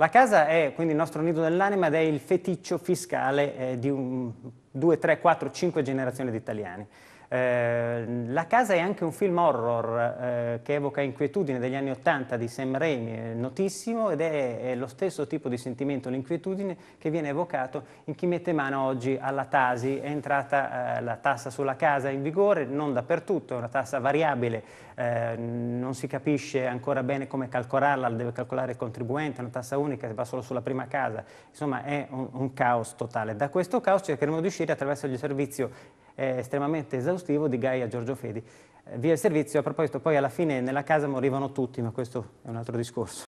La casa è quindi il nostro nido dell'anima ed è il feticcio fiscale eh, di un, 2, 3, 4, 5 generazioni di italiani. Eh, la casa è anche un film horror eh, che evoca inquietudine degli anni Ottanta di Sam Raimi, notissimo ed è, è, lo stesso tipo di sentimento, l'inquietudine che viene evocato in chi mette mano oggi alla Tasi. È entrata eh, la tassa sulla casa in vigore, non dappertutto, è una tassa variabile, eh, non si capisce ancora bene come calcolarla, la deve calcolare il contribuente, è una tassa unica, va solo sulla prima casa, insomma è un, un caos totale. Da questo caos cercheremo di uscire attraverso il servizio estremamente esaustivo di Gaia Giorgio Fedi. Eh, via il servizio, a proposito, poi alla fine nella casa morivano tutti, ma questo è un altro discorso.